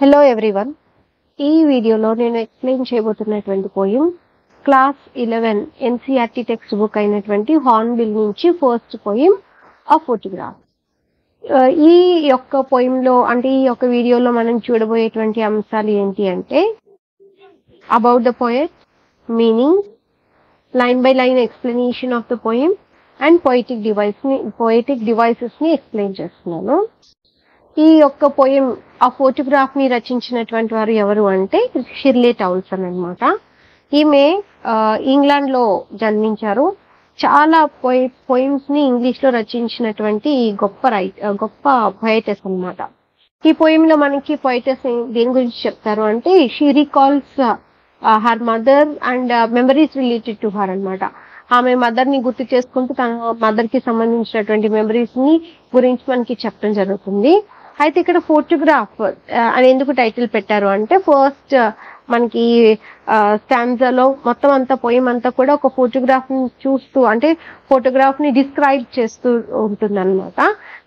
Hello everyone ఈ వీడియోలో నేను explain చేయబోతున్నటువంటి poem class eleven NCERT text book అయినటువంటి హార్న్బిల్ నుంచి ఫస్ట్ పోయం ఆ ఫోటోగ్రాఫ్ ఈ యొక్క పోయంలో అంటే ఈ యొక్క వీడియోలో మనం చూడబోయేటువంటి అంశాలు ఏంటి అంటే about the poet meaning line by line explanation of the poem and poetic డివైస్ని poetic డివైసెస్ని ఎక్స్ప్లెయిన్ చేస్తున్నాను. ఈ యొక్క పోయం ఆ ఫోటోగ్రాఫ్ని రచించినటువంటి వారు ఎవరు అంటే షిర్లే టౌల్సన్ అనమాట ఈమె ఇంగ్లాండ్లో జన్మించారు. చాలా పోయి పోయిమ్స్ని ఇంగ్లీష్లో రచించినటువంటి గొప్ప రైట్ గొప్ప పొయటెస్ అన్నమాట. ఈ పోయం లో మనకి పొయటెస్ దేని గురించి చెప్తారు అంటే she recalls her mother and memories related to her అన్నమాట. ఆమె మదర్ని గుర్తు చేసుకుంటూ తన మదర్కి సంబంధించినటువంటి మెమరీస్ని గురించి మనకి చెప్పడం జరుగుతుంది. అయితే ఇక్కడ ఫోటోగ్రాఫ్ అని ఎందుకు టైటిల్ పెట్టారు అంటే ఫస్ట్ మనకి స్టాంజలో మొత్తం అంతా పోయి అంతా కూడా ఒక ఫోటోగ్రాఫ్ని చూస్తూ అంటే ఫోటోగ్రాఫ్ని డిస్క్రైబ్ చేస్తూ ఉంటుంది అనమాట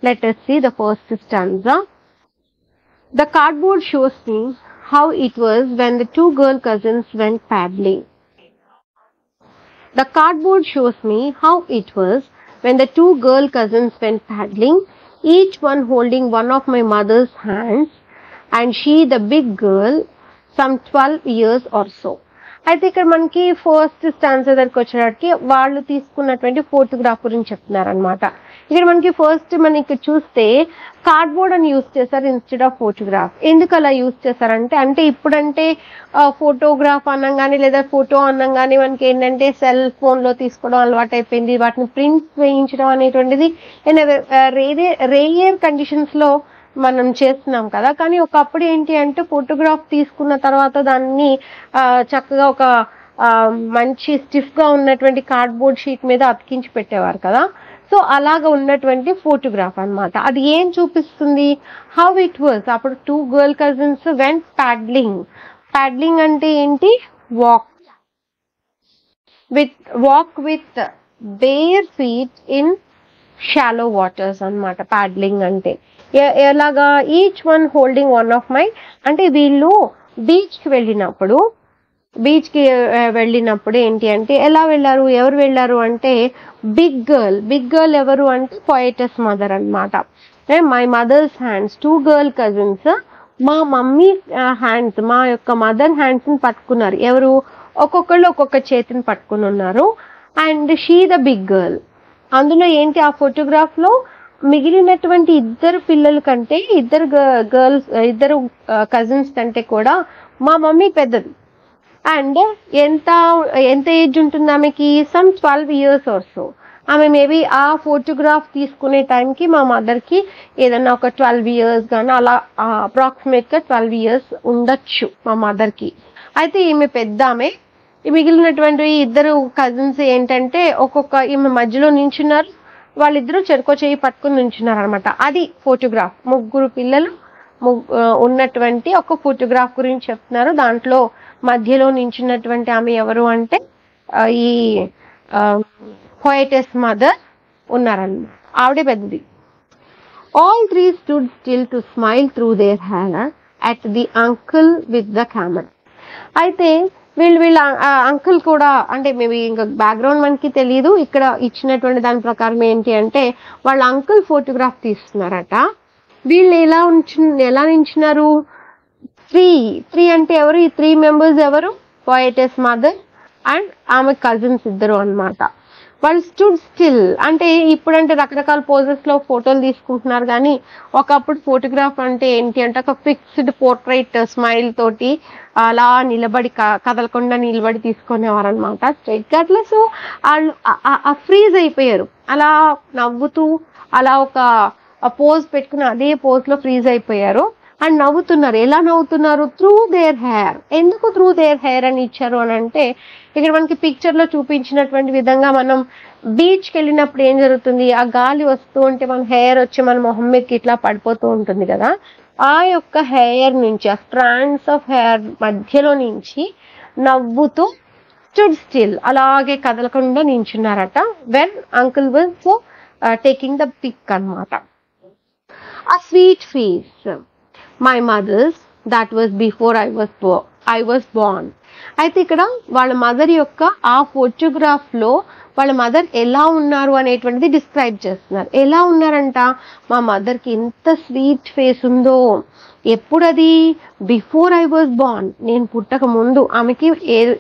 let us see the first stanza the cardboard షోస్ని how it was when the two girl cousins went paddling the cardboard shows me how it was when the two girl cousins went paddling each one holding one of my mother's hands, and she, the big girl, some 12 years or so. అయితే ఇక్కడ మనకి first stance దగ్గరికి వచ్చేటప్పటికి వాళ్ళు తీసుకున్నటువంటి photograph గురించి చెప్తున్నారు అనమాట ఇక్కడ మనకి ఫస్ట్ మనకి చూస్తే కార్డ్బోర్డ్ అని యూస్ చేశారు ఇన్స్టెడ్ ఆఫ్ ఫోటోగ్రాఫ్ ఎందుకు అలా యూస్ చేశారంటే అంటే ఇప్పుడంటే ఫోటోగ్రాఫ్ అనగానే లేదా ఫోటో అనగానే మనకి ఏంటంటే సెల్ ఫోన్లో తీసుకోవడం అలవాటు అయిపోయింది వాటిని ప్రింట్స్ వేయించడం అనేటువంటిది రేయర్ కండిషన్స్లో మనం చేస్తున్నాం కదా. కానీ ఒకప్పుడు ఏంటి అంటే ఫోటోగ్రాఫ్ తీసుకున్న తర్వాత దాన్ని చక్కగా ఒక మంచి స్టిఫ్గా ఉన్నటువంటి కార్డ్బోర్డ్ షీట్ మీద అతికించి పెట్టేవారు కదా. సో అలాగా ఉన్నటువంటి ఫోటోగ్రాఫ్ అన్నమాట. అది ఏం చూపిస్తుంది? హౌ ఇట్ వాస్ అప్పుడు two girl cousins went paddling paddling అంటే ఏంటి? Walk with walk with bare feet in shallow waters అన్నమాట. ప్యాడ్లింగ్ అంటే. ఎలాగా each one holding one of my అంటే వీళ్ళు బీచ్కి వెళ్ళినప్పుడు బీచ్కి వెళ్ళినప్పుడు ఏంటి అంటే ఎలా వెళ్ళారు ఎవరు వెళ్ళారు అంటే బిగ్ గర్ల్ బిగ్ గర్ల్ ఎవరు అంటే పొయటస్ మదర్ అన్నమాట. My mother's hands two girl cousins మా మమ్మీ హ్యాండ్స్ మా యొక్క మదర్ హ్యాండ్స్ని పట్టుకున్నారు. ఎవరు? ఒక్కొక్కళ్ళు ఒక్కొక్క చేతిని పట్టుకుని ఉన్నారు. And she the big girl అందులో ఏంటి ఆ ఫోటోగ్రాఫ్లో మిగిలినటువంటి ఇద్దరు పిల్లల కంటే ఇద్దరు గర్ల్స్ ఇద్దరు కజిన్స్ కంటే కూడా మా మమ్మీ పెద్దది. అండ్ ఎంత ఎంత ఏజ్ ఉంటుంది ఆమెకి? Some twelve years so. ఆమె మేబీ ఆ ఫోటోగ్రాఫ్ తీసుకునే టైంకి మా మదర్కి ఏదన్నా ఒక ట్వెల్వ్ ఇయర్స్ కానీ అలా అప్రాక్సిమేట్గా ట్వెల్వ్ ఇయర్స్ ఉండొచ్చు మా మదర్కి. అయితే ఈమె పెద్ద ఆమె. మిగిలినటువంటి ఇద్దరు కజిన్స్ ఏంటంటే ఒక్కొక్క ఈమె మధ్యలో నించున్నారు. వాళ్ళిద్దరూ చెరుకో చేయి పట్టుకుని నించున్నారు అనమాట అది ఫోటోగ్రాఫ్. ముగ్గురు పిల్లలు ఉన్నటువంటి ఒక ఫోటోగ్రాఫ్ గురించి చెప్తున్నారు. దాంట్లో మధ్యలో నించున్నటువంటి ఆమె ఎవరు అంటే ఈ పోయటెస్ మదర్ ఉన్నారన్నమాట ఆవిడే పెద్దది. All three stood still to smile through their hand at the uncle with the camera అయితే వీళ్ళు వీళ్ళ అంకుల్ కూడా అంటే మేబీ ఇంకా బ్యాక్గ్రౌండ్ మనకి తెలియదు ఇక్కడ ఇచ్చినటువంటి దాని ప్రకారం ఏంటి అంటే వాళ్ళ అంకుల్ ఫోటోగ్రాఫ్ తీస్తున్నారట. వీళ్ళు ఎలా ఉంచు ఎలా నించినారు? త్రీ త్రీ అంటే ఎవరు? ఈ త్రీ మెంబర్స్ ఎవరు? పోయటెస్ మదర్ అండ్ ఆమె కజిన్స్ ఇద్దరు అన్నమాట. వాళ్ళు స్టూడ్ స్టిల్ అంటే ఇప్పుడంటే రకరకాల పోజెస్లో ఫోటోలు తీసుకుంటున్నారు కానీ ఒకప్పుడు ఫోటోగ్రాఫ్ అంటే ఏంటి అంటే ఒక ఫిక్స్డ్ పోర్ట్రైట్ స్మైల్ తోటి అలా నిలబడి క- కదలకుండా నిలబడి తీసుకునేవారు అనమాట స్ట్రైట్ అట్లా సో వాళ్ళు ఫ్రీజ్ అయిపోయారు. అలా నవ్వుతూ అలా ఒక పోజ్ పెట్టుకుని అదే పోజ్లో ఫ్రీజ్ అయిపోయారు. అండ్ నవ్వుతున్నారు. ఎలా నవ్వుతున్నారు? త్రూ దేర్ హెయిర్ ఎందుకు త్రూ దేర్ హెయిర్ అని ఇచ్చారు అని అంటే ఇక్కడ మనకి పిక్చర్లో చూపించినటువంటి విధంగా మనం బీచ్కి వెళ్ళినప్పుడు ఏం జరుగుతుంది? ఆ గాలి వస్తూ ఉంటే మన హెయిర్ వచ్చి మన మొహం మీదకి ఇట్లా పడిపోతూ ఉంటుంది కదా. ఆ యొక్క హెయిర్ నుంచి ఆ స్ట్రాండ్స్ ఆఫ్ హెయిర్ మధ్యలో నుంచి నవ్వుతూ స్టుడ్ స్టిల్ అలాగే కదలకుండా నించున్నారట. When uncle was taking the pic అన్నమాట. ఆ sweet face my mother's that was before I was I was born అయితే ఇక్కడ వాళ్ళ మదర్ యొక్క ఆ photograph లో వాళ్ళ మదర్ ఎలా ఉన్నారు అనేటువంటిది డిస్క్రైబ్ చేస్తున్నారు. ఎలా ఉన్నారంట? మా మదర్కి ఎంత స్వీట్ ఫేస్ ఉందో. ఎప్పుడు అది బిఫోర్ ఐ వాజ్ బార్న్ నేను పుట్టక ముందు. ఆమెకి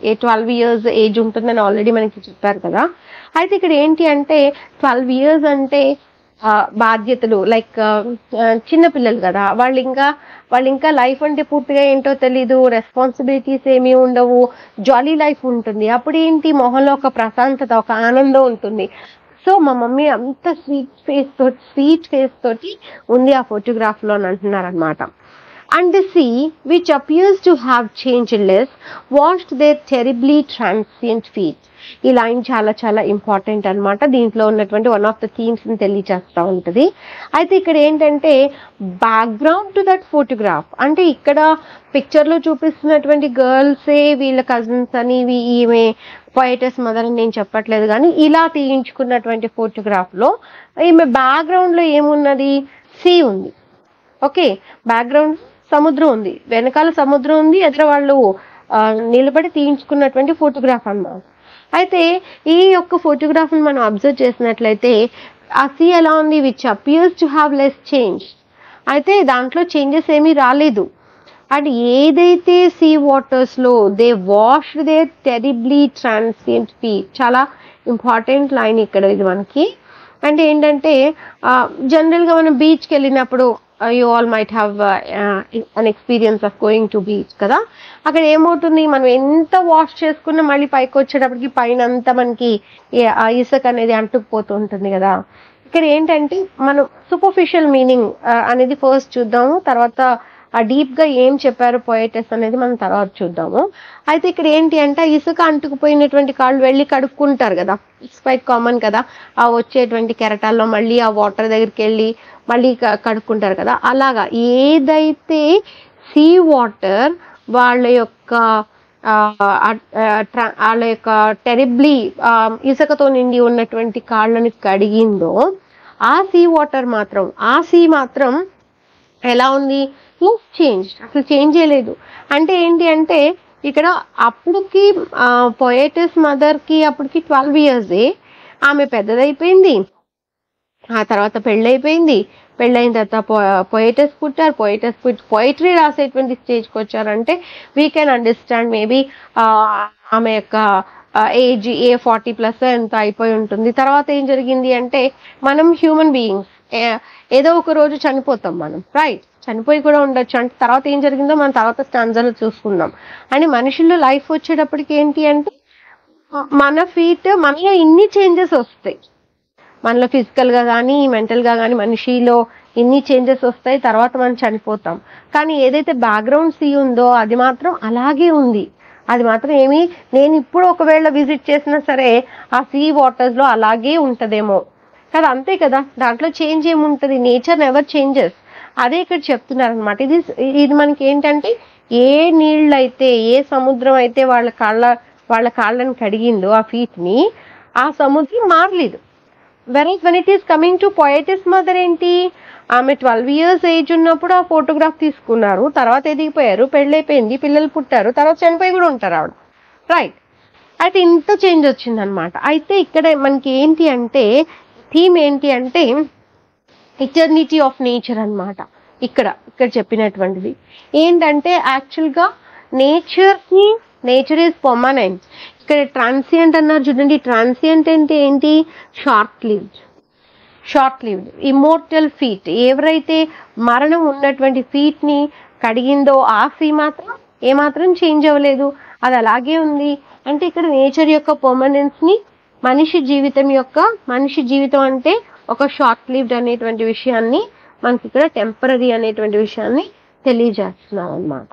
ఏ ట్వెల్వ్ ఇయర్స్ ఏజ్ ఉంటుందని ఆల్రెడీ మనకి చెప్పారు కదా. అయితే ఇక్కడ ఏంటి అంటే ట్వెల్వ్ ఇయర్స్ అంటే బాధ్యతలు లైక్ చిన్న పిల్లలు కదా వాళ్ళు ఇంకా వాళ్ళు ఇంకా లైఫ్ అంటే పూర్తిగా ఏంటో తెలీదు రెస్పాన్సిబిలిటీస్ ఏమీ ఉండవు జాలీ లైఫ్ ఉంటుంది. అప్పుడు ఏంటి మొహంలో ఒక ప్రశాంతత ఒక ఆనందం ఉంటుంది. సో మా మమ్మీ అంత స్వీట్ ఫేస్ తోటి స్వీట్ ఫేస్ తోటి ఉంది ఆ ఫోటోగ్రాఫ్లో అని అంటున్నారు అనమాట sea which appears to have change less washed their terribly transient terribly. ఈ లైన్ చాలా చాలా ఇంపార్టెంట్ అన్నమాట. దీంట్లో ఉన్నటువంటి వన్ ఆఫ్ ద థీమ్స్ని తెలియజేస్తూ ఉంటుంది. అయితే ఇక్కడ ఏంటంటే బ్యాక్గ్రౌండ్ టు దట్ ఫోటోగ్రాఫ్ అంటే ఇక్కడ పిక్చర్లో చూపిస్తున్నటువంటి గర్ల్సే వీళ్ళ కజిన్స్ అని ఈమె పోయిటస్ మదర్ అని నేను చెప్పట్లేదు కానీ ఇలా తీయించుకున్నటువంటి ఫోటోగ్రాఫ్లో ఈమె బ్యాక్గ్రౌండ్లో ఏమున్నది? సీ ఉంది. ఓకే? బ్యాక్గ్రౌండ్ సముద్రం ఉంది. వెనకాల సముద్రం ఉంది. ఎదురు వాళ్ళు నిలబడి తీయించుకున్నటువంటి ఫోటోగ్రాఫ్ అన్నమాట. అయితే ఈ యొక్క ఫోటోగ్రాఫ్ని మనం అబ్జర్వ్ చేసినట్లయితే ఆ సీ ఎలా ఉంది? Which appears to have less change అయితే దాంట్లో చేంజెస్ ఏమీ రాలేదు. అండ్ ఏదైతే sea వాటర్స్లో they wash they terribly transient feet చాలా ఇంపార్టెంట్ లైన్ ఇక్కడ ఇది మనకి. అంటే ఏంటంటే జనరల్గా మనం బీచ్కి వెళ్ళినప్పుడు you all might have an experience of going to beach కదా? అక్కడ ఏమవుతుంది? మనం ఎంత వాష్ చేసుకున్నా మళ్ళీ పైకి వచ్చేటప్పటికి పైన అంతా మనకి ఇసుక అనేది అంటుకుపోతూ ఉంటుంది కదా? ఇక్కడ ఏంటంటే మనం సూపర్ఫిషియల్ మీనింగ్ uh, అనేది ఫస్ట్ చూద్దాము. తర్వాత ఆ డీప్గా ఏం చెప్పారు పోయేటెస్ అనేది మనం తర్వాత చూద్దాము. అయితే ఇక్కడ ఏంటి అంటే ఇసుక అంటుకుపోయినటువంటి కాళ్ళు వెళ్ళి కడుక్కుంటారు కదా. ఇట్స్ క్వైట్ కామన్ కదా. ఆ వచ్చేటువంటి కెరటాల్లో మళ్ళీ ఆ వాటర్ దగ్గరికి వెళ్ళి మళ్ళీ క- కడుక్కుంటారు కదా. అలాగా ఏదైతే సీ వాటర్ వాళ్ళ యొక్క వాళ్ళ యొక్క టెరిబ్లీ ఇసుకతో నిండి ఉన్నటువంటి కాళ్ళని కడిగిందో ఆ సీ వాటర్ మాత్రం ఆ సీ మాత్రం ఎలా ఉంది? చేంజ్. అసలు చేంజ్ చేయలేదు. అంటే ఏంటి అంటే ఇక్కడ అప్పుడుకి పొయేటస్ మదర్కి అప్పటికి ట్వెల్వ్ ఇయర్స్ ఆమె పెద్దదైపోయింది. ఆ తర్వాత పెళ్ళైపోయింది. పెళ్ళైన తర్వాత పొయేటస్ పుట్టారు. పొయేటస్ పుట్టి పొయిటరీ రాసేటువంటి స్టేజ్కి వచ్చారంటే వీ కెన్ అండర్స్టాండ్ మేబీ ఆమె యొక్క ఏజ్ ఏ ఫార్టీ ప్లస్ ఎంత అయిపోయి ఉంటుంది. తర్వాత ఏం జరిగింది అంటే మనం హ్యూమన్ బీయింగ్స్ ఏదో ఒక రోజు చనిపోతాం మనం రైట్ చనిపోయి కూడా ఉండొచ్చు. అంటే తర్వాత ఏం జరిగిందో మనం తర్వాత స్టాంజర్లో చూసుకుందాం. అని మనుషుల్లో లైఫ్ వచ్చేటప్పటికి ఏంటి అంటే మన ఫీట్ మనలో ఇన్ని చేంజెస్ వస్తాయి. మనలో ఫిజికల్గా కానీ మెంటల్గా కానీ మనిషిలో ఇన్ని చేంజెస్ వస్తాయి తర్వాత మనం చనిపోతాం. కానీ ఏదైతే బ్యాక్గ్రౌండ్ సీ ఉందో అది మాత్రం అలాగే ఉంది. అది మాత్రం ఏమి నేను ఇప్పుడు ఒకవేళ విజిట్ చేసినా సరే ఆ సీ వాటర్స్లో అలాగే ఉంటుందేమో. కదా అంతే కదా. దాంట్లో చేంజ్ ఏముంటుంది? నేచర్ నెవర్ చేంజెస్ అదే ఇక్కడ చెప్తున్నారు అనమాట ఇది ఇది మనకి ఏంటంటే ఏ నీళ్ళు అయితే ఏ సముద్రం అయితే వాళ్ళ కాళ్ళ వాళ్ళ కాళ్ళని కడిగిందో ఆ ఫీట్ని ఆ సముద్రం మారలేదు. Varies when it is coming to poet's mother ఏంటి? ఆమె ట్వెల్వ్ ఇయర్స్ ఏజ్ ఉన్నప్పుడు ఆ ఫోటోగ్రాఫ్ తీసుకున్నారు. తర్వాత ఎదిగిపోయారు పెళ్ళైపోయింది పిల్లలు పుట్టారు తర్వాత చనిపోయి కూడా ఉంటారు ఆవిడ. రైట్ అయితే ఇంత చేంజ్ వచ్చిందనమాట అయితే ఇక్కడ మనకి ఏంటి అంటే థీమ్ ఏంటి అంటే ఇటర్నిటీ ఆఫ్ నేచర్ అనమాట ఇక్కడ ఇక్కడ చెప్పినటువంటిది. ఏంటంటే యాక్చువల్గా నేచర్ని నేచర్ ఈజ్ పర్మనెంట్ ఇక్కడ ట్రాన్సియంట్ అన్నారు చూడండి. ట్రాన్సియంట్ అంటే ఏంటి? Short lived short lived immortal feet ఎవరైతే మరణం ఉన్నటువంటి ఫీట్ని కడిగిందో ఆ ఫీ మాత్రం ఏమాత్రం చేంజ్ అవ్వలేదు. అది అలాగే ఉంది. అంటే ఇక్కడ నేచర్ యొక్క పర్మనెన్స్ని మనిషి జీవితం యొక్క మనిషి జీవితం అంటే ఒక షార్ట్ లివ్డ్ అనేటువంటి విషయాన్ని మనకి ఇక్కడ టెంపరీ అనేటువంటి విషయాన్ని తెలియజేస్తున్నాం అన్నమాట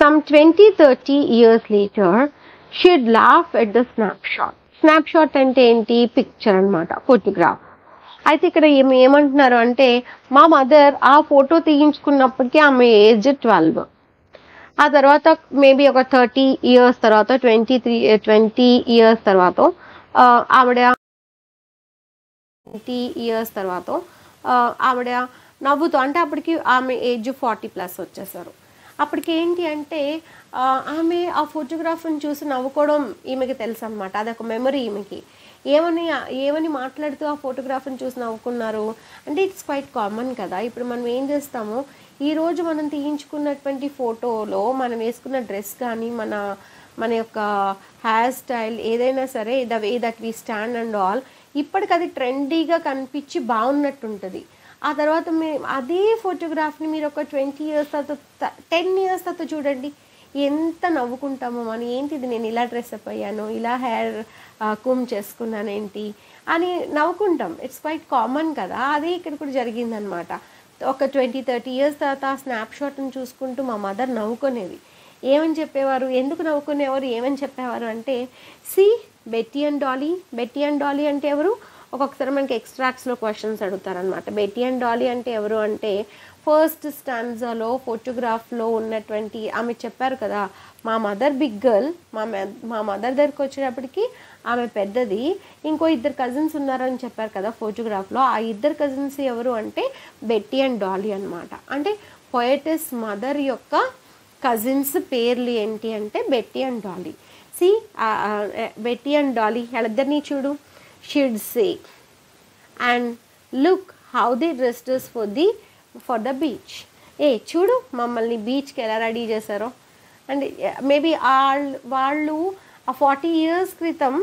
some twenty thirty years later she'd laugh at the snapshot snapshot అంటే ఏంటి? పిక్చర్ అన్నమాట. ఫోటోగ్రాఫ్ అయితే ఇక్కడ ఏమి ఏమంటున్నారు అంటే మా మదర్ ఆ ఫోటో తీయించుకున్నప్పటికీ ఆమె ఏజ్ ట్వెల్వ్ ఆ తర్వాత మేబీ ఒక థర్టీ ఇయర్స్ తర్వాత ట్వంటీ త్రీ ట్వంటీ ఇయర్స్ తర్వాత ఆవిడ ట్వంటీ ఇయర్స్ తర్వాత ఆవిడ నవ్వుతూ అంటే అప్పటికి ఆమె ఏజ్ ఫార్టీ ప్లస్ వచ్చేసారు. అప్పటికి ఏంటి అంటే ఆమె ఆ ఫోటోగ్రాఫ్ని చూసి నవ్వుకోవడం ఈమెకి తెలుసు అనమాట అదొక మెమరీ ఈమెకి. ఏమని ఏమని మాట్లాడుతూ ఆ ఫోటోగ్రాఫ్ని చూసి నవ్వుకున్నారు? అంటే ఇట్స్ క్వైట్ కామన్ కదా. ఇప్పుడు మనం ఏం చేస్తాము? ఈరోజు మనం తీయించుకున్నటువంటి ఫోటోలో మనం వేసుకున్న డ్రెస్ కానీ మన మన యొక్క హెయిర్ స్టైల్ ఏదైనా సరే the way that we stand and all ఇప్పటికి అది ట్రెండీగా కనిపించి బాగున్నట్టు ఉంటుంది ఆ తర్వాత మీ అదే ఫోటోగ్రాఫ్ని మీరు ఒక ట్వంటీ ఇయర్స్ తర్వాత టెన్ ఇయర్స్ తర్వాత చూడండి. ఎంత నవ్వుకుంటామో మనం ఏంటి ఇది నేను ఇలా డ్రెస్ అప్ అయ్యాను ఇలా హెయిర్ కుమ్ చేసుకున్నాను ఏంటి అని నవ్వుకుంటాం. ఇట్స్ క్వైట్ కామన్ కదా. అదే ఇక్కడ కూడా జరిగిందనమాట. ఒక ట్వంటీ థర్టీ ఇయర్స్ తర్వాత ఆ స్నాప్ షాట్ని చూసుకుంటూ మా మదర్ నవ్వుకునేది. ఏమని చెప్పేవారు? ఎందుకు నవ్వుకునేవారు? ఏమని చెప్పేవారు అంటే see Betty and Dolly Betty and Dolly అంటే ఎవరు? ఒక్కొక్కసారి మనకి ఎక్స్ట్రాక్ట్స్లో క్వశ్చన్స్ అడుగుతారనమాట బెట్టి అండ్ డాలీ అంటే ఎవరు అంటే ఫస్ట్ స్టాన్జాలో ఫోటోగ్రాఫ్లో ఉన్నటువంటి ఆమె చెప్పారు కదా మా మదర్ బిగ్ గర్ల్ మా మె- మా మదర్ దగ్గరికి వచ్చేటప్పటికి ఆమె పెద్దది. ఇంకో ఇద్దరు కజిన్స్ ఉన్నారని చెప్పారు కదా ఫోటోగ్రాఫ్లో ఆ ఇద్దరు కజిన్స్ ఎవరు అంటే బెట్టి అండ్ డాలీ అనమాట అంటే పొయటిస్ మదర్ యొక్క కజిన్స్ పేర్లు ఏంటి అంటే Betty and Dolly see Betty and Dolly వాళ్ళిద్దరినీ చూడు. She'd say and look how the dressed us for the for the beach ఏ చూడు మమ్మల్ని బీచ్కి ఎలా రెడీ చేశారో. అండ్ మేబీ వాళ్ళు ఆ ఫార్టీ ఇయర్స్ క్రితం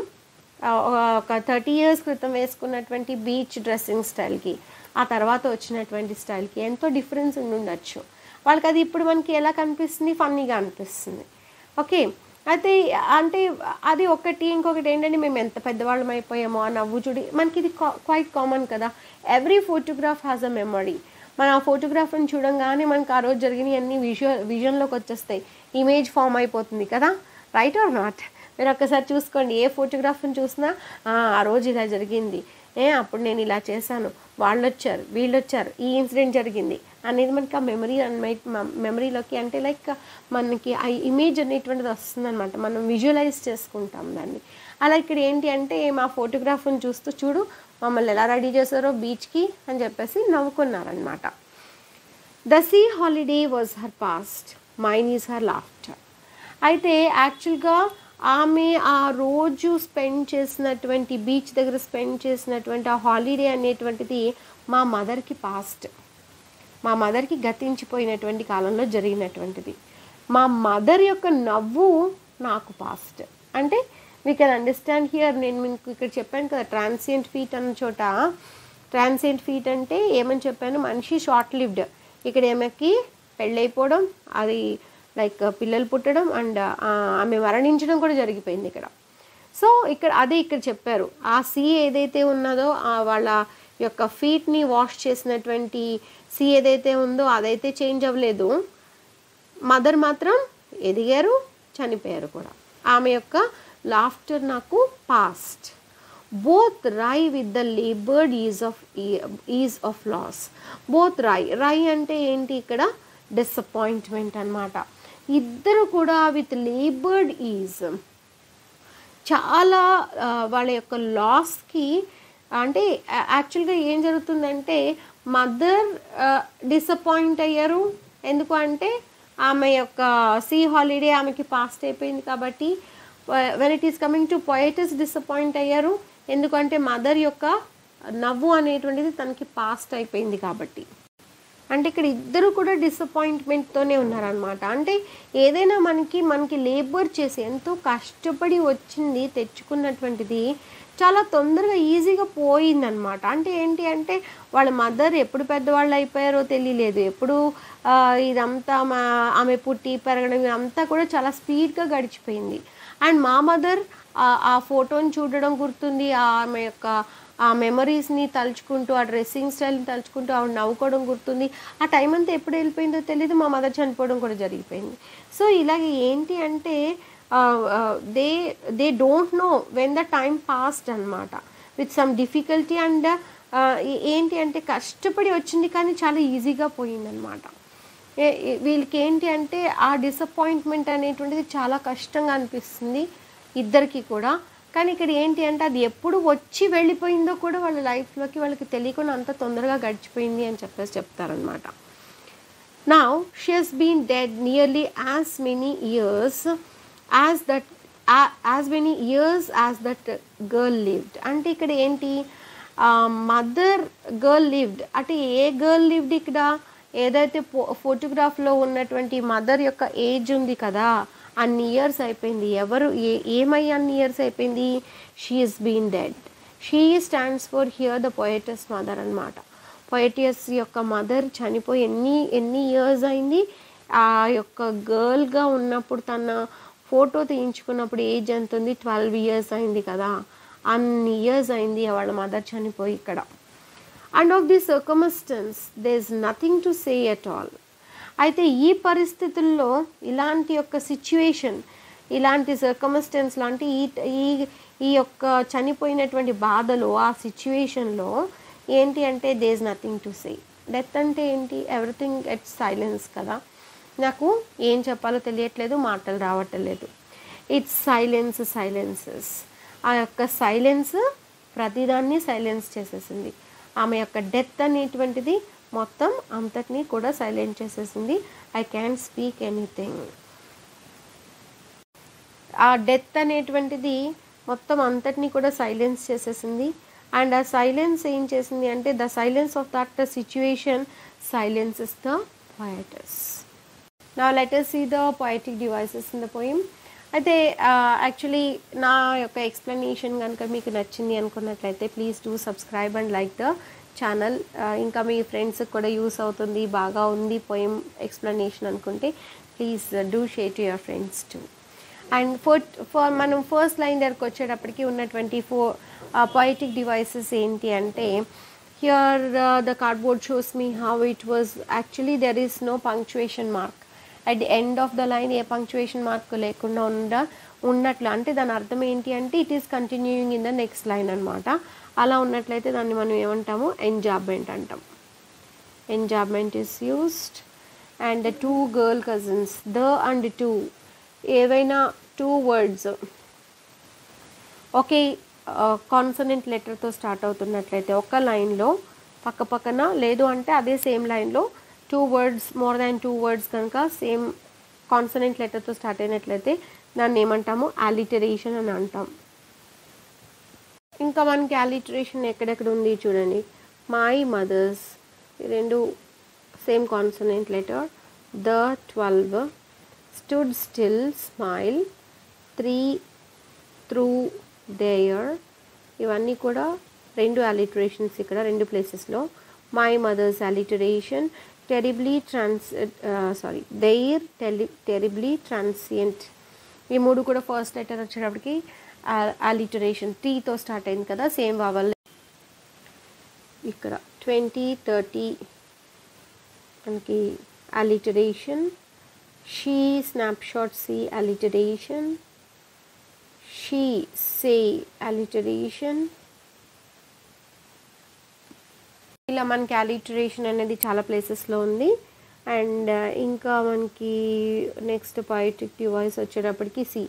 ఒక థర్టీ ఇయర్స్ క్రితం వేసుకున్నటువంటి బీచ్ డ్రెస్సింగ్ స్టైల్కి ఆ తర్వాత వచ్చినటువంటి స్టైల్కి ఎంతో డిఫరెన్స్ ఉండి ఉండొచ్చు వాళ్ళకి అది ఇప్పుడు మనకి ఎలా కనిపిస్తుంది? ఫన్నీగా అనిపిస్తుంది. ఓకే అయితే అంటే అది ఒకటి ఇంకొకటి ఏంటంటే మేము ఎంత పెద్దవాళ్ళం అయిపోయామో ఆ నవ్వు చూడి మనకి ఇది క్వైట్ కామన్ కదా. Every photograph has a memory మన ఆ ఫోటోగ్రాఫ్ని చూడంగానే మనకు ఆ రోజు జరిగినవి అన్ని విజువల్ విజన్లోకి వచ్చేస్తాయి. ఇమేజ్ ఫామ్ అయిపోతుంది కదా? రైట్ ఆర్ నాట్ మీరు ఒక్కసారి చూసుకోండి. ఏ ఫోటోగ్రాఫ్ని చూసినా ఆ రోజు ఇలా జరిగింది. ఏ అప్పుడు నేను ఇలా చేశాను. వాళ్ళు వచ్చారు వీళ్ళు వచ్చారు ఈ ఇన్సిడెంట్ జరిగింది అనేది మనకి ఆ మెమరీ మెమరీలోకి అంటే లైక్ మనకి ఆ ఇమేజ్ అనేటువంటిది వస్తుంది అనమాట మనం విజువలైజ్ చేసుకుంటాం దాన్ని. అలా ఇక్కడ ఏంటి అంటే మా ఫోటోగ్రాఫ్ని చూస్తూ చూడు మమ్మల్ని ఎలా రెడీ చేశారో బీచ్కి అని చెప్పేసి నవ్వుకున్నారనమాట the sea holiday was her past mine is her laughter. అయితే యాక్చువల్గా ఆమె ఆ రోజు స్పెండ్ చేసినటువంటి బీచ్ దగ్గర స్పెండ్ చేసినటువంటి ఆ హాలిడే అనేటువంటిది మా మదర్కి పాస్ట్. మా మదర్కి గతించిపోయినటువంటి కాలంలో జరిగినటువంటిది. మా మదర్ యొక్క నవ్వు నాకు పాస్ట్. అంటే వీ కెన్ అండర్స్టాండ్ హియర్ నేను మీకు ఇక్కడ చెప్పాను కదా ట్రాన్సియంట్ ఫీట్ అన్న చోట. ట్రాన్సియంట్ ఫీట్ అంటే ఏమని చెప్పాను? మనిషి షార్ట్ లివ్డ్ ఇక్కడ ఏమకి పెళ్ళైపోవడం అది లైక్ పిల్లలు పుట్టడం అండ్ ఆమె మరణించడం కూడా జరిగిపోయింది ఇక్కడ. సో ఇక్కడ అదే ఇక్కడ చెప్పారు. ఆ సీ ఏదైతే ఉన్నదో ఆ వాళ్ళ యొక్క ఫీట్ని వాష్ చేసినటువంటి సీ ఏదైతే ఉందో అదైతే చేంజ్ అవ్వలేదు. మదర్ మాత్రం ఎదిగారు చనిపోయారు కూడా. ఆమె యొక్క లాఫ్టర్ నాకు past both wry with the laboured ease of ease of loss both wry wry అంటే ఏంటి ఇక్కడ? డిసప్పాయింట్మెంట్ అన్నమాట. ఇద్దరు కూడా విత్ లేబర్డ్ ఈజ్ చాలా వాళ్ళ యొక్క లాస్కి అంటే యాక్చువల్గా ఏం జరుగుతుందంటే మదర్ డిసప్పాయింట్ అయ్యారు. ఎందుకు అంటే ఆమె యొక్క సీ హాలిడే ఆమెకి పాస్ట్ అయిపోయింది కాబట్టి when it is coming to poet's disappoint అయ్యారు. ఎందుకంటే మదర్ యొక్క నవ్వు అనేటువంటిది తనకి పాస్ట్ అయిపోయింది కాబట్టి. అంటే ఇక్కడ ఇద్దరు కూడా డిసప్పాయింట్మెంట్తోనే ఉన్నారనమాట అంటే ఏదైనా మనకి మనకి లేబర్ చేసి ఎంతో కష్టపడి వచ్చింది తెచ్చుకున్నటువంటిది చాలా తొందరగా ఈజీగా పోయిందనమాట అంటే ఏంటి అంటే వాళ్ళ మదర్ ఎప్పుడు పెద్దవాళ్ళు అయిపోయారో తెలియలేదు. ఎప్పుడు ఇదంతా మా ఆమె పుట్టి పెరగడం ఇదంతా కూడా చాలా స్పీడ్గా గడిచిపోయింది. అండ్ మా మదర్ ఆ ఫోటోని చూడడం గుర్తుంది. ఆమె యొక్క ఆ మెమరీస్ని తలుచుకుంటూ ఆ డ్రెస్సింగ్ స్టైల్ని తలుచుకుంటూ ఆవిడ నవ్వుకోవడం గుర్తుంది. ఆ టైం అంతా ఎప్పుడు వెళ్ళిపోయిందో తెలియదు మా మదర్ చనిపోవడం కూడా జరిగిపోయింది. సో ఇలాగే ఏంటి అంటే they they don't know when the time past అనమాట విత్ సమ్ డిఫికల్టీ అండ్ ఏంటి అంటే కష్టపడి వచ్చింది కానీ చాలా ఈజీగా పోయిందనమాట వీళ్ళకి ఏంటి అంటే ఆ డిసప్పాయింట్మెంట్ అనేటువంటిది చాలా కష్టంగా అనిపిస్తుంది ఇద్దరికి కూడా. కానీ ఇక్కడ ఏంటి అంటే అది ఎప్పుడు వచ్చి వెళ్ళిపోయిందో కూడా వాళ్ళ లైఫ్లోకి వాళ్ళకి తెలియకుండా అంత తొందరగా గడిచిపోయింది అని చెప్పేసి చెప్తారనమాట నా she been dead nearly as many years as that as many years as that girl lived అంటే ఇక్కడ ఏంటి? మదర్ గర్ల్ లివ్డ్ అంటే ఏ గర్ల్ లివ్డ్ ఇక్కడ? ఏదైతే ఫోటోగ్రాఫ్లో ఉన్నటువంటి మదర్ యొక్క ఏజ్ ఉంది కదా అన్ని ఇయర్స్ అయిపోయింది. ఎవరు ఏ ఏమై అన్ని ఇయర్స్ అయిపోయింది? She is been dead she stands for here the poet's mother అన్నమాట. పొయటియస్ యొక్క మదర్ చనిపోయి ఎన్ని ఎన్ని ఇయర్స్ అయింది? ఆ యొక్క గర్ల్గా ఉన్నప్పుడు తన ఫోటో తీయించుకున్నప్పుడు ఏజ్ ఎంత ఉంది? ట్వెల్వ్ ఇయర్స్ అయింది కదా. అన్ని ఇయర్స్ అయింది వాళ్ళ మదర్ చనిపోయి ఇక్కడ. And of the circumstance there is nothing to say at all అయితే ఈ పరిస్థితుల్లో ఇలాంటి యొక్క సిచ్యువేషన్ ఇలాంటి సర్కమస్టెన్స్ లాంటి ఈ ఈ ఈ యొక్క చనిపోయినటువంటి బాధలో ఆ సిచ్యువేషన్లో ఏంటి అంటే there is nothing to say death అంటే ఏంటి? ఎవ్రీథింగ్ ఎట్ సైలెన్స్ కదా. నాకు ఏం చెప్పాలో తెలియట్లేదు మాటలు రావట్లేదు. ఇట్స్ సైలెన్స్ సైలెన్సెస్ ఆ యొక్క సైలెన్స్ ప్రతిదాన్ని సైలెన్స్ చేసేసింది. ఆమె యొక్క డెత్ అనేటువంటిది మొత్తం అంతటినీ కూడా సైలెంట్ చేసేసింది. ఐ క్యాన్ స్పీక్ ఎనీథింగ్ ఆ డెత్ అనేటువంటిది మొత్తం అంతటినీ కూడా సైలెన్స్ చేసేసింది. అండ్ ఆ సైలెన్స్ ఏం చేసింది అంటే the silence of that situation silence is the poetess నా letter see the poetic devices in the poem అయితే యాక్చువల్లీ నా యొక్క ఎక్స్ప్లెనేషన్ కనుక మీకు నచ్చింది అనుకున్నట్లయితే please do subscribe and like the channel uh, ఇంకా మీ ఫ్రెండ్స్కి కూడా యూస్ అవుతుంది బాగా ఉంది పోయం ఎక్స్ప్లెనేషన్ అనుకుంటే please do share to your friends too and four for మనం ఫస్ట్ లైన్ దగ్గరకు వచ్చేటప్పటికి ఉన్నటువంటి ఫోర్ పొయిటిక్ డివైసెస్ ఏంటి అంటే here the cardboard shows me how it was actually there is no punctuation mark at the end of the line a punctuation mark లేకుండా ఉండ ఉన్నట్లు. అంటే దాని అర్థం ఏంటి అంటే it is continuing in the next line అనమాట అలా ఉన్నట్లయితే దాన్ని మనం ఏమంటాము? ఎంజాబ్మెంట్ అంటాం. Enjambment is used and two girl cousins the and two ఏవైనా టూ వర్డ్స్ ఒకే కాన్సనెంట్ లెటర్తో స్టార్ట్ అవుతున్నట్లయితే ఒక లైన్లో పక్క పక్కన లేదు అంటే అదే సేమ్ లైన్లో two words more than two words కనుక సేమ్ కాన్సనెంట్ లెటర్తో స్టార్ట్ అయినట్లయితే దాన్ని ఏమంటాము? అలిటరేషన్ అని అంటాం. ఇంకా మనకి అలిటరేషన్ ఎక్కడెక్కడ ఉంది చూడండి. మై మదర్స్ రెండు same consonant letter the twelve stood still smile three through their ఇవన్నీ కూడా రెండు అలిటరేషన్స్ ఇక్కడ రెండు ప్లేసెస్లో my mothers alliteration terribly trans sorry their tele terribly transient ఈ మూడు కూడా ఫస్ట్ లెటర్ వచ్చేటప్పటికి అలిటరేషన్ టీతో స్టార్ట్ అయింది కదా సేమ్ వావల్ ఇక్కడ ట్వంటీ థర్టీ మనకి alliteration she snapshot see alliteration she say alliteration ఇలా మనకి అలిటరేషన్ అనేది చాలా ప్లేసెస్లో ఉంది. అండ్ ఇంకా మనకి నెక్స్ట్ పొయిటిక్ డివైస్ వచ్చేటప్పటికి sea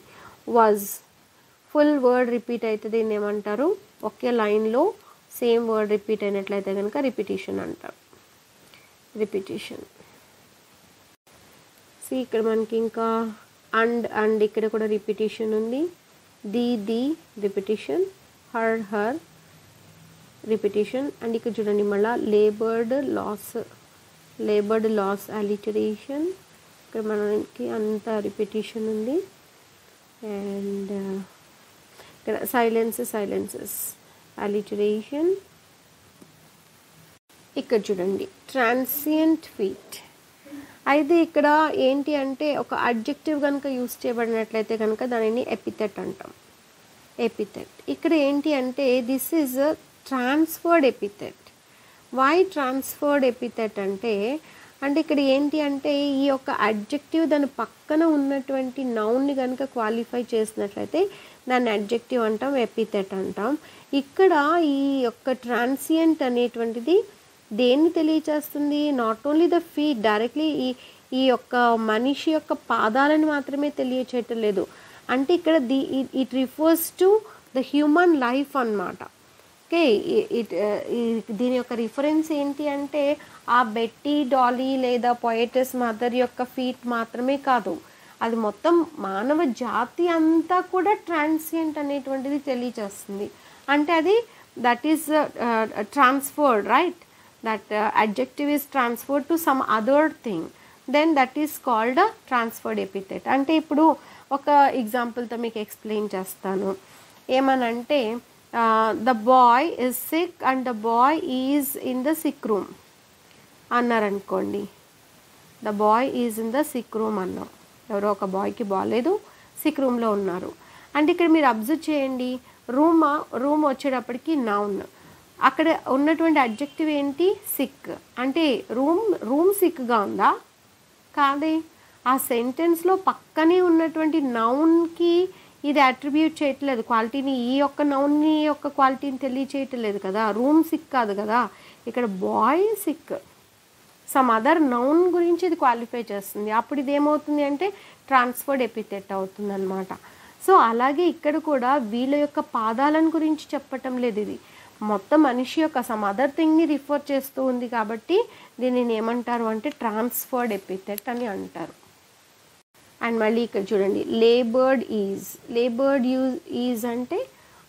was full word repeat అయితే దీన్ని ఏమంటారు? ఒకే లైన్లో సేమ్ వర్డ్ రిపీట్ అయినట్లయితే కనుక రిపిటేషన్ అంటారు రిపిటేషన్. సి ఇక్కడ మనకి ఇంకా అండ్ అండ్ ఇక్కడ కూడా రిపిటేషన్ ఉంది. The the repetition her her repetition. And ఇక్కడ చూడండి మళ్ళీ laboured loss laboured loss alliteration. ఇక్కడ మనకి అంత రిపిటేషన్ ఉంది. అండ్ ఇక్కడ సైలెన్స్ సైలెన్సెస్ అలిటరేషన్ ఇక్కడ చూడండి ట్రాన్సియంట్ ఫీట్ అయితే ఇక్కడ ఏంటి అంటే ఒక అడ్జెక్టివ్ కనుక యూస్ చేయబడినట్లయితే కనుక దానిని ఎపిథెట్ అంటాం. ఎపిథెట్ ఇక్కడ ఏంటి అంటే this is transferred epithet why transferred epithet అంటే అంటే ఇక్కడ ఏంటి అంటే ఈ యొక్క అడ్జెక్టివ్ దాని పక్కన ఉన్నటువంటి నౌన్ని కనుక క్వాలిఫై చేసినట్లయితే దాన్ని అడ్జెక్టివ్ అంటాం ఎపిథెట్ అంటాం. ఇక్కడ ఈ యొక్క ట్రాన్సియంట్ అనేటువంటిది దేన్ని తెలియచేస్తుంది? Not only the feet directly ఈ ఈ యొక్క మనిషి యొక్క పాదాలను మాత్రమే తెలియచేయటం లేదు. అంటే ఇక్కడ the it refers to the human life అన్నమాట. ఓకే ఇట్ uh, దీని యొక్క రిఫరెన్స్ ఏంటి అంటే ఆ బెట్టి డాలీ లేదా పొయటస్ మదర్ యొక్క ఫీట్ మాత్రమే కాదు. అది మొత్తం మానవ జాతి అంతా కూడా ట్రాన్సియంట్ అనేటువంటిది తెలియచేస్తుంది. అంటే అది that is transferred right that adjective is transferred to some other thing then that is called transferred epithet అంటే ఇప్పుడు ఒక ఎగ్జాంపుల్తో మీకు ఎక్స్ప్లెయిన్ చేస్తాను. ఏమనంటే the boy is sick and the boy is in the sick room అన్నారనుకోండి. The boy is in the sick room అన్నాం. ఎవరో ఒక బాయ్కి బాగాలేదు సిక్ రూమ్లో ఉన్నారు. అంటే ఇక్కడ మీరు అబ్జర్వ్ చేయండి. రూమ్ రూమ్ వచ్చేటప్పటికి నౌన్. అక్కడ ఉన్నటువంటి అడ్జెక్టివ్ ఏంటి? సిక్. అంటే రూమ్ రూమ్ సిక్గా ఉందా? కాదే. ఆ సెంటెన్స్లో పక్కనే ఉన్నటువంటి నౌన్కి ఇది అట్రిబ్యూట్ చేయట్లేదు. క్వాలిటీని ఈ యొక్క నౌన్ని యొక్క క్వాలిటీని తెలియచేయట్లేదు కదా. రూమ్ సిక్ కాదు కదా. ఇక్కడ boy sick. Some other noun గురించి ఇది క్వాలిఫై చేస్తుంది. అప్పుడు ఇది ఏమవుతుంది అంటే ట్రాన్స్ఫర్డ్ ఎపిథెట్ అవుతుంది అనమాట సో అలాగే ఇక్కడ కూడా వీళ్ళ యొక్క పాదాలను గురించి చెప్పటం లేదు ఇది. మొత్తం మనిషి యొక్క సమ్ అదర్ థింగ్ని రిఫర్ చేస్తూ ఉంది కాబట్టి దీనిని ఏమంటారు అంటే ట్రాన్స్ఫర్డ్ ఎపిథెట్ అని అంటారు. అండ్ మళ్ళీ ఇక్కడ చూడండి. Laboured ease laboured use ease అంటే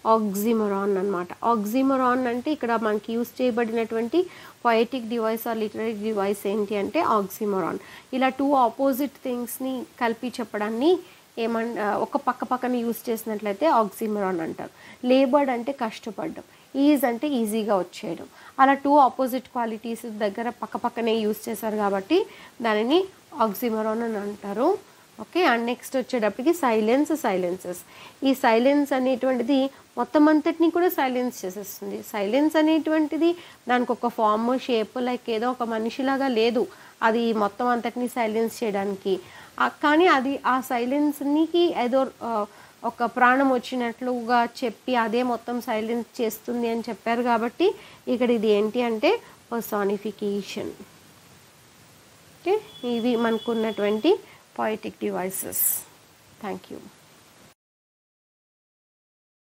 ఆక్సిమరాన్ అనమాట ఆక్సిమరాన్ అంటే ఇక్కడ మనకి యూస్ చేయబడినటువంటి poetic device or literary device ఏంటి అంటే ఆక్సిమరాన్. ఇలా టూ ఆపోజిట్ థింగ్స్ని కలిపి చెప్పడాన్ని ఏమన్ ఒక పక్క పక్కన యూస్ చేసినట్లయితే ఆక్సిమరాన్ అంటారు. లేబర్డ్ అంటే కష్టపడడం. ఈజ్ అంటే ఈజీగా వచ్చేయడం. అలా టూ ఆపోజిట్ క్వాలిటీస్ దగ్గర పక్క పక్కనే యూజ్ చేశారు కాబట్టి దానిని ఆక్సిమరాన్ అని అంటారు. ఓకే అండ్ నెక్స్ట్ వచ్చేటప్పటికి సైలెన్స్ సైలెన్సెస్ ఈ సైలెన్స్ అనేటువంటిది మొత్తం అంతటిని కూడా సైలెన్స్ చేసేస్తుంది. సైలెన్స్ అనేటువంటిది దానికి ఒక ఫామ్ షేప్ లైక్ ఏదో ఒక మనిషిలాగా లేదు. అది మొత్తం అంతటిని సైలెన్స్ చేయడానికి. కానీ అది ఆ సైలెన్స్నికి ఏదో ఒక ప్రాణం వచ్చినట్లుగా చెప్పి అదే మొత్తం సైలెన్స్ చేస్తుంది అని చెప్పారు కాబట్టి ఇక్కడ ఇది ఏంటి అంటే పర్సానిఫికేషన్ ఓకే ఇవి మనకున్నటువంటి poetic devices. Thank you.